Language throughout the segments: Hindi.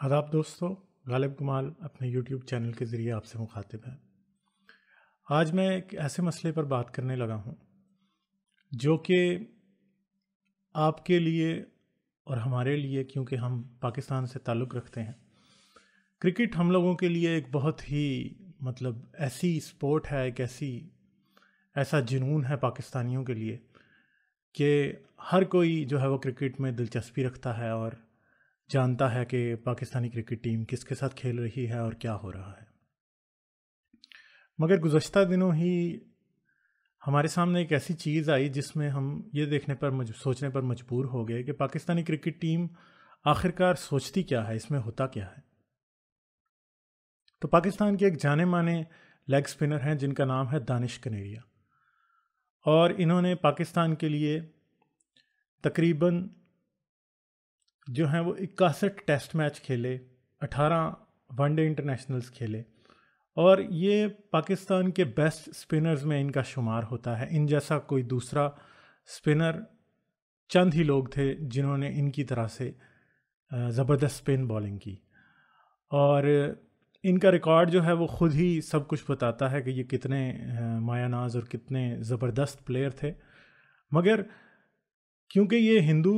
आदाब दोस्तों, गालिब कमाल अपने यूट्यूब चैनल के ज़रिए आपसे मुखातिब हैं। आज मैं एक ऐसे मसले पर बात करने लगा हूँ, जो कि आपके लिए और हमारे लिए, क्योंकि हम पाकिस्तान से ताल्लुक़ रखते हैं। क्रिकेट हम लोगों के लिए एक बहुत ही मतलब ऐसी स्पोर्ट है, एक ऐसी, ऐसा जुनून है पाकिस्तानियों के लिए, कि हर कोई जो है वो क्रिकेट में दिलचस्पी रखता है और जानता है कि पाकिस्तानी क्रिकेट टीम किसके साथ खेल रही है और क्या हो रहा है। मगर गुज्त दिनों ही हमारे सामने एक ऐसी चीज़ आई जिसमें हम ये देखने पर सोचने पर मजबूर हो गए कि पाकिस्तानी क्रिकेट टीम आखिरकार सोचती क्या है, इसमें होता क्या है। तो पाकिस्तान के एक जाने माने लेग स्पिनर हैं, जिनका नाम है दानिश कनेरिया। और इन्होंने पाकिस्तान के लिए तकरीबन जो हैं वो इक्यासठ टेस्ट मैच खेले, अठारह वनडे इंटरनेशनल्स खेले। और ये पाकिस्तान के बेस्ट स्पिनर्स में इनका शुमार होता है। इन जैसा कोई दूसरा स्पिनर चंद ही लोग थे जिन्होंने इनकी तरह से ज़बरदस्त स्पिन बॉलिंग की। और इनका रिकॉर्ड जो है वो ख़ुद ही सब कुछ बताता है कि ये कितने मायानाज और कितने ज़बरदस्त प्लेयर थे। मगर क्योंकि ये हिंदू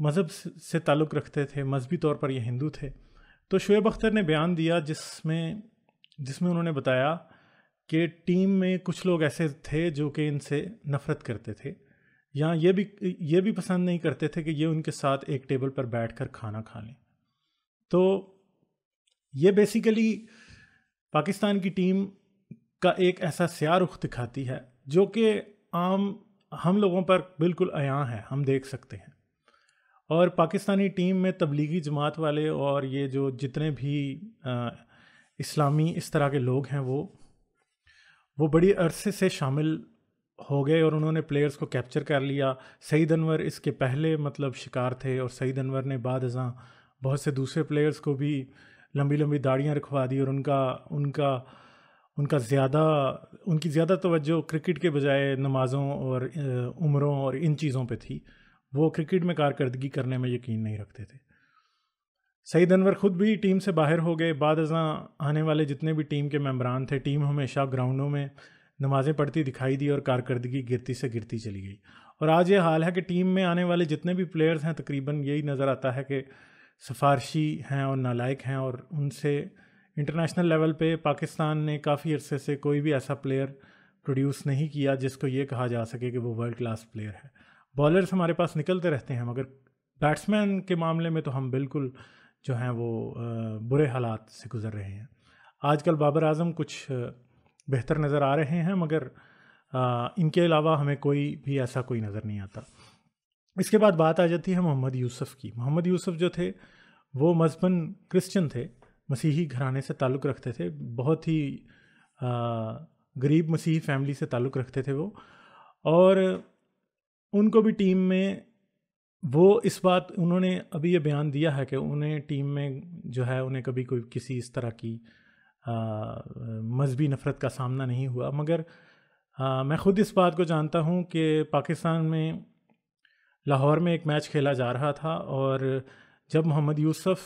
मज़हब से ताल्लुक़ रखते थे, मजहबी तौर पर ये हिंदू थे। तो शुएब अख्तर ने बयान दिया जिसमें जिसमें उन्होंने बताया कि टीम में कुछ लोग ऐसे थे जो कि इनसे नफ़रत करते थे। या ये भी ये भी पसंद नहीं करते थे कि ये उनके साथ एक टेबल पर बैठ कर खाना खा लें। तो ये बेसिकली पाकिस्तान की टीम का एक ऐसा स्या रुख दिखाती है जो कि आम, हम लोगों पर बिल्कुल अयां है, हम देख सकते हैं। और पाकिस्तानी टीम में तबलीगी जमात वाले और ये जो जितने भी आ, इस्लामी इस तरह के लोग हैं वो वो बड़ी अरसे से शामिल हो गए और उन्होंने प्लेयर्स को कैप्चर कर लिया। सईद अनवर इसके पहले मतलब शिकार थे और सईद अनवर ने बाद अजा बहुत से दूसरे प्लेयर्स को भी लंबी लंबी दाढ़ियाँ रखवा दी और उनका उनका उनका ज़्यादा उनकी ज़्यादा तवज्जो क्रिकेट के बजाय नमाज़ों और उम्रों और इन चीज़ों पे थी। वो क्रिकेट में कारकर्दगी करने में यकीन नहीं रखते थे। सईद अनवर ख़ुद भी टीम से बाहर हो गए। बाद अजा आने वाले जितने भी टीम के मेम्बरान थे, टीम हमेशा ग्राउंडों में नमाज़ें पढ़ती दिखाई दी और कारकर्दगी गिरती से गिरती चली गई। और आज ये हाल है कि टीम में आने वाले जितने भी प्लेयर्स हैं, तकरीबन यही नज़र आता है कि सफारशी हैं और नालायक हैं और उनसे इंटरनेशनल लेवल पे पाकिस्तान ने काफ़ी अरसे से कोई भी ऐसा प्लेयर प्रोड्यूस नहीं किया जिसको ये कहा जा सके कि वो वर्ल्ड क्लास प्लेयर है। बॉलर्स हमारे पास निकलते रहते हैं, मगर बैट्समैन के मामले में तो हम बिल्कुल जो हैं वो बुरे हालात से गुज़र रहे हैं। आजकल बाबर आज़म कुछ बेहतर नज़र आ रहे हैं, मगर इनके अलावा हमें कोई भी ऐसा कोई नज़र नहीं आता। इसके बाद बात आ जाती है मोहम्मद यूसुफ़ की। मोहम्मद यूसुफ़ जो थे, वो मजबन क्रिश्चियन थे, मसीही घराने से ताल्लुक़ रखते थे, बहुत ही गरीब मसीही फैमिली से ताल्लुक़ रखते थे वो। और उनको भी टीम में वो इस बात उन्होंने अभी ये बयान दिया है कि उन्हें टीम में जो है उन्हें कभी कोई किसी इस तरह की मजहबी नफ़रत का सामना नहीं हुआ। मगर आ, मैं ख़ुद इस बात को जानता हूँ कि पाकिस्तान में लाहौर में एक मैच खेला जा रहा था और जब मोहम्मद यूसुफ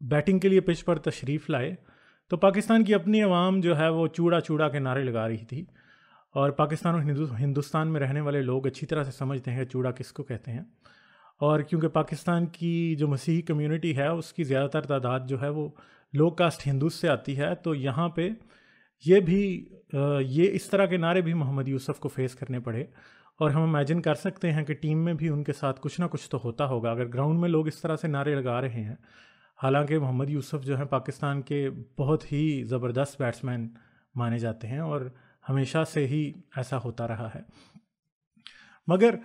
बैटिंग के लिए पिच पर तशरीफ़ लाए तो पाकिस्तान की अपनी आवाम जो है वो चूड़ा चूड़ा के नारे लगा रही थी। और पाकिस्तान और हिंदु, हिंदुस्तान में रहने वाले लोग अच्छी तरह से समझते हैं, चूड़ा किसको कहते हैं। और क्योंकि पाकिस्तान की जो मसीही कम्युनिटी है, उसकी ज़्यादातर तादाद जो है वो लो कास्ट हिंदूज से आती है तो यहाँ पे ये भी ये इस तरह के नारे भी मोहम्मद यूसुफ को फेस करने पड़े। और हम इमेजिन कर सकते हैं कि टीम में भी उनके साथ कुछ ना कुछ तो होता होगा। अगर ग्राउंड में लोग इस तरह से नारे लगा रहे हैं, हालाँकि मोहम्मद यूसुफ जो है, पाकिस्तान के बहुत ही ज़बरदस्त बैट्समैन माने जाते हैं और हमेशा से ही ऐसा होता रहा है। मगर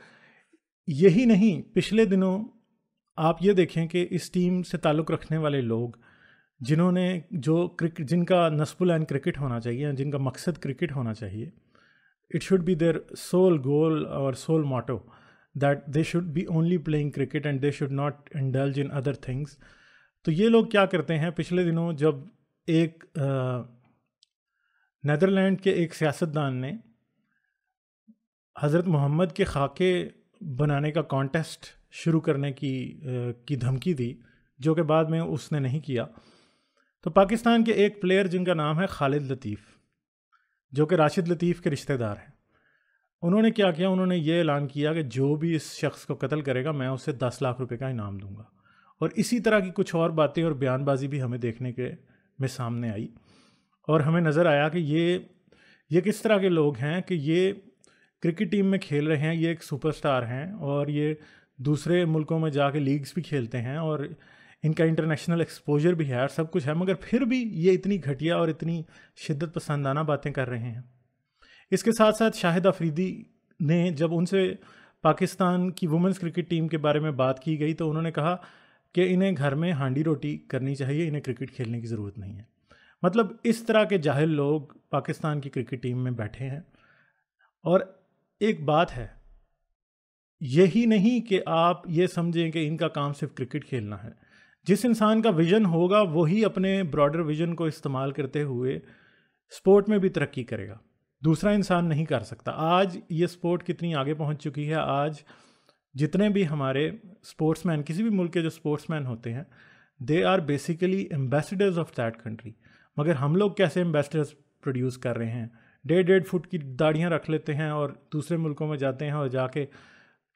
यही नहीं, पिछले दिनों आप ये देखें कि इस टीम से ताल्लुक़ रखने वाले लोग, जिन्होंने जो क्रिकेट जिनका नस्बुल एंड क्रिकेट होना चाहिए, जिनका मकसद क्रिकेट होना चाहिए it should be their sole goal और sole motto that they should be only playing cricket and they should not indulge in other things तो ये लोग क्या करते हैं, पिछले दिनों जब एक नदरलैंड के एक सियासतदान ने हज़रत मोहम्मद के खाके बनाने का कॉन्टेस्ट शुरू करने की की धमकी दी, जो कि बाद में उसने नहीं किया। तो पाकिस्तान के एक प्लेयर जिनका नाम है खालिद लतीफ़, जो कि राशिद लतीफ़ के रिश्तेदार हैं। उन्होंने क्या किया? उन्होंने ये ऐलान किया कि जो भी इस शख्स को कत्ल करेगा, मैं उसे दस लाख रुपए का इनाम दूँगा। और इसी तरह की कुछ और बातें और बयानबाजी भी हमें देखने के में सामने आई। और हमें नज़र आया कि ये ये किस तरह के लोग हैं कि ये क्रिकेट टीम में खेल रहे हैं, ये एक सुपरस्टार हैं और ये दूसरे मुल्कों में जाके लीग्स भी खेलते हैं और इनका इंटरनेशनल एक्सपोजर भी है और सब कुछ है, मगर फिर भी ये इतनी घटिया और इतनी शिद्दत पसंदाना बातें कर रहे हैं। इसके साथ साथ शाहिद अफरीदी ने जब उनसे पाकिस्तान की वुमेंस क्रिकेट टीम के बारे में बात की गई तो उन्होंने कहा कि इन्हें घर में हांडी रोटी करनी चाहिए, इन्हें क्रिकेट खेलने की ज़रूरत नहीं है। मतलब इस तरह के जाहिल लोग पाकिस्तान की क्रिकेट टीम में बैठे हैं। और एक बात है, यही नहीं कि आप ये समझें कि इनका काम सिर्फ़ क्रिकेट खेलना है। जिस इंसान का विजन होगा, वही अपने ब्रॉडर विजन को इस्तेमाल करते हुए स्पोर्ट में भी तरक्की करेगा। दूसरा इंसान नहीं कर सकता। आज ये स्पोर्ट कितनी आगे पहुँच चुकी है। आज जितने भी हमारे स्पोर्ट्समैन, किसी भी मुल्क के जो स्पोर्ट्समैन होते हैं they are basically ambassadors of that country मगर हम लोग कैसे एम्बेसडर्स प्रोड्यूस कर रहे हैं? डेढ़ डेढ़ फुट की दाढ़ियाँ रख लेते हैं और दूसरे मुल्कों में जाते हैं और जाके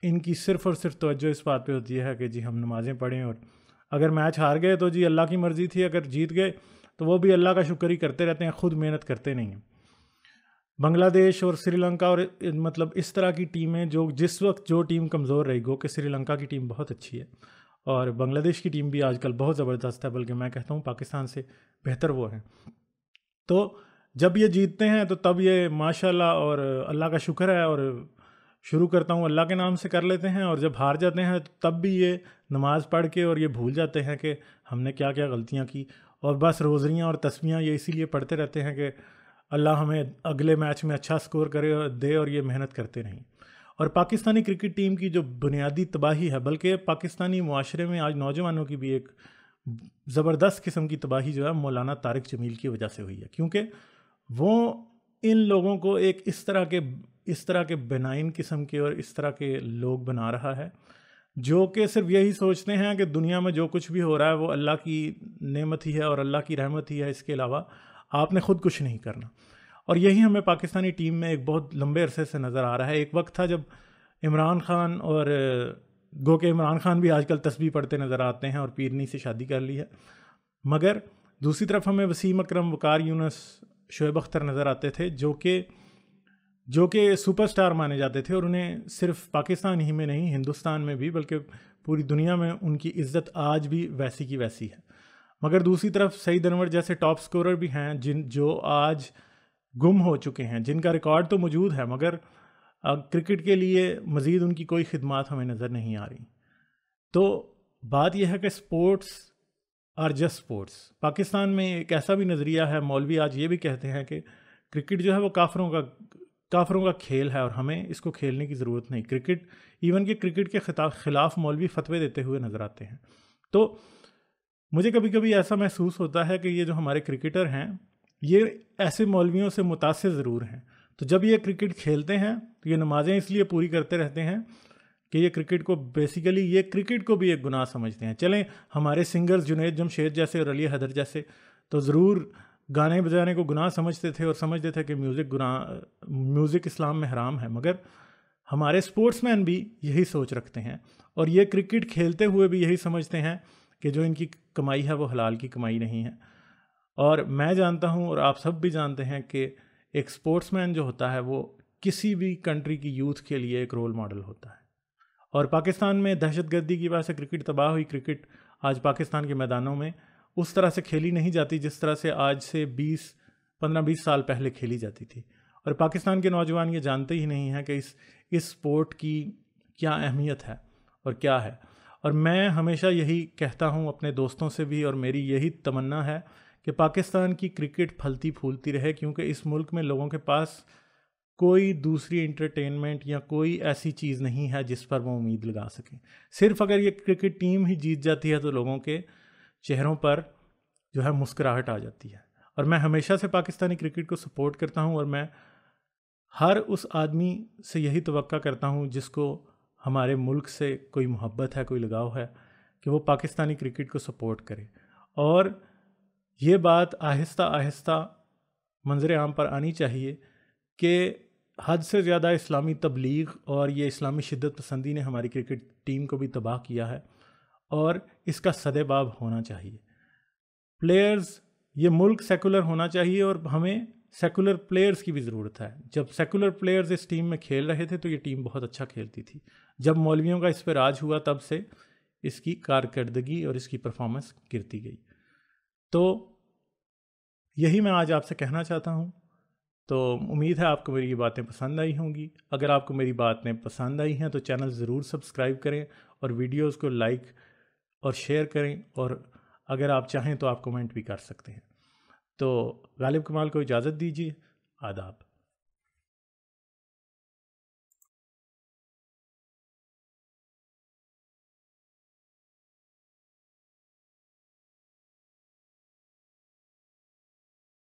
इनकी सिर्फ़ और सिर्फ़ तवज्जो इस बात पे होती है कि जी हम नमाज़ें पढ़ें और अगर मैच हार गए तो जी अल्लाह की मर्ज़ी थी, अगर जीत गए तो वो भी अल्लाह का शुक्र ही करते रहते हैं, खुद मेहनत करते नहीं हैं। बांग्लादेश और श्रीलंका और मतलब इस तरह की टीमें जो, जिस वक्त जो टीम कमज़ोर रही, गो कि श्रीलंका की टीम बहुत अच्छी है। और बांग्लादेश की टीम भी आजकल बहुत ज़बरदस्त है, बल्कि मैं कहता हूँ पाकिस्तान से बेहतर वो हैं। तो जब ये जीतते हैं तो तब ये माशाल्लाह और अल्लाह का शुक्र है और शुरू करता हूँ अल्लाह के नाम से कर लेते हैं और जब हार जाते हैं तो तब भी ये नमाज़ पढ़ के और ये भूल जाते हैं कि हमने क्या क्या गलतियाँ की। और बस रोज़रियाँ और तस्वीयाँ ये इसीलिए पढ़ते रहते हैं कि अल्लाह हमें अगले मैच में अच्छा स्कोर करे और दे और ये मेहनत करते रहें। और पाकिस्तानी क्रिकेट टीम की जो बुनियादी तबाही है, बल्कि पाकिस्तानी माशरे में आज नौजवानों की भी एक ज़बरदस्त किस्म की तबाही जो है, मौलाना तारक जमील की वजह से हुई है। क्योंकि वो इन लोगों को एक इस तरह के, इस तरह के बेनाइन किस्म के और इस तरह के लोग बना रहा है, जो कि सिर्फ़ यही सोचते हैं कि दुनिया में जो कुछ भी हो रहा है, वो अल्लाह की नेमत ही है और अल्लाह की रहमत ही है। इसके अलावा आपने ख़ुद कुछ नहीं करना। और यही हमें पाकिस्तानी टीम में एक बहुत लंबे अरसे से नज़र आ रहा है। एक वक्त था जब इमरान खान और, गो के इमरान खान भी आजकल तस्वीर पढ़ते नज़र आते हैं और पीरनी से शादी कर ली है। मगर दूसरी तरफ़ हमें वसीम अक्रम, वकार यूनस, शुएब अख्तर नज़र आते थे, जो कि जो कि सुपरस्टार माने जाते थे और उन्हें सिर्फ़ पाकिस्तान ही में नहीं, हिंदुस्तान में भी, बल्कि पूरी दुनिया में उनकी इज़्ज़त आज भी वैसी की वैसी है। मगर दूसरी तरफ़ सईद अनवर जैसे टॉप स्कोरर भी हैं, जिन, जो आज गुम हो चुके हैं, जिनका रिकॉर्ड तो मौजूद है, मगर क्रिकेट के लिए मज़ीद उनकी कोई खिदमात हमें नज़र नहीं आ रही। तो बात यह है कि sports are just sports. Pakistan में एक ऐसा भी नज़रिया है, मौलवी आज ये भी कहते हैं कि क्रिकेट जो है वो काफरों का काफरों का खेल है और हमें इसको खेलने की ज़रूरत नहीं। क्रिकेट, इवन कि क्रिकेट के ख़िलाफ़ मौलवी फतवे देते हुए नज़र आते हैं। तो मुझे कभी कभी ऐसा महसूस होता है कि ये जो हमारे क्रिकेटर हैं ये ऐसे मौलवियों से मुतासर ज़रूर हैं। तो जब ये क्रिकेट खेलते हैं तो ये नमाज़ें इसलिए पूरी करते रहते हैं कि ये क्रिकेट को बेसिकली ये क्रिकेट को भी एक गुनाह समझते हैं। चलें, हमारे सिंगर्स जुनेद जमशेद जैसे और अली हदर जैसे तो ज़रूर गाने बजाने को गुनाह समझते थे और समझते थे कि म्यूज़िक गुनाह, म्यूज़िक इस्लाम में हराम है। मगर हमारे स्पोर्ट्समैन भी यही सोच रखते हैं और ये क्रिकेट खेलते हुए भी यही समझते हैं कि जो इनकी कमाई है वो हलाल की कमाई नहीं है। और मैं जानता हूँ और आप सब भी जानते हैं कि एक स्पोर्ट्समैन जो होता है, वो किसी भी कंट्री की यूथ के लिए एक रोल मॉडल होता है। और पाकिस्तान में दहशत गर्दी की वजह से क्रिकेट तबाह हुई। क्रिकेट आज पाकिस्तान के मैदानों में उस तरह से खेली नहीं जाती जिस तरह से आज से 20 पंद्रह, बीस साल पहले खेली जाती थी। और पाकिस्तान के नौजवान ये जानते ही नहीं हैं कि इस इस स्पोर्ट की क्या अहमियत है और क्या है। और मैं हमेशा यही कहता हूँ अपने दोस्तों से भी और मेरी यही तमन्ना है कि पाकिस्तान की क्रिकेट फलती फूलती रहे, क्योंकि इस मुल्क में लोगों के पास कोई दूसरी इंटरटेनमेंट या कोई ऐसी चीज़ नहीं है जिस पर वो उम्मीद लगा सकें। सिर्फ़ अगर ये क्रिकेट टीम ही जीत जाती है तो लोगों के चेहरों पर जो है मुस्कुराहट आ जाती है। और मैं हमेशा से पाकिस्तानी क्रिकेट को सपोर्ट करता हूँ, और मैं हर उस आदमी से यही तो करता हूँ, जिसको हमारे मुल्क से कोई मोहब्बत है, कोई लगाव है, कि वो पाकिस्तानी क्रिकेट को सपोर्ट करे। और ये बात आहिस्ता आहिस्ता मंजर आम पर आनी चाहिए कि हद से ज़्यादा इस्लामी तबलीग और ये इस्लामी शिद्दत पसंदी ने हमारी क्रिकेट टीम को भी तबाह किया है और इसका सदेबाब होना चाहिए। प्लेयर्स, ये मुल्क सेकुलर होना चाहिए और हमें सेकुलर प्लेयर्स की भी ज़रूरत है। जब सेकुलर प्लेयर्स इस टीम में खेल रहे थे तो ये टीम बहुत अच्छा खेलती थी। जब मौलवियों का इस पर राज हुआ तब से इसकी कारकर्दगी और इसकी परफॉर्मेंस गिरती गई। तो यही मैं आज आपसे कहना चाहता हूँ। तो उम्मीद है आपको मेरी ये बातें पसंद आई होंगी। अगर आपको मेरी बातें पसंद आई हैं तो चैनल ज़रूर सब्सक्राइब करें और वीडियोस को लाइक और शेयर करें और अगर आप चाहें तो आप कमेंट भी कर सकते हैं। तो गालिब कमाल को इजाज़त दीजिए। आदाब।